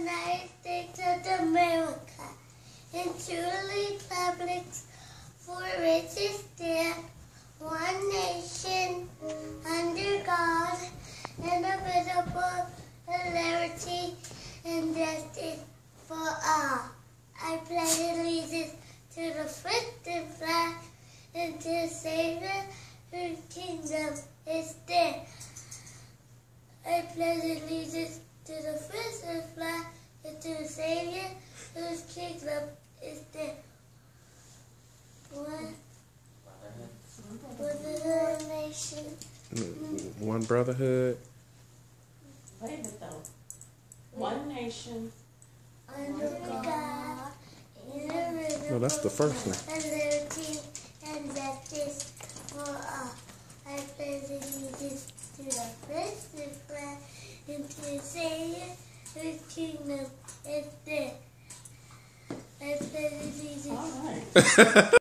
United States of America, and to the republics for which it stands, one nation, under God, indivisible, liberty and justice for all. I pledge allegiance to the first flag and to the Savior whose kingdom is there. I pledge allegiance to the first flag and to the Savior whose kingdom is there. One, one nation. One brotherhood. Wait a minute though. One nation. Under God, No, that's the first one. and liberty and justice for all. I pledge allegiance to the first and to the kingdom is there. I pledge allegiance All right.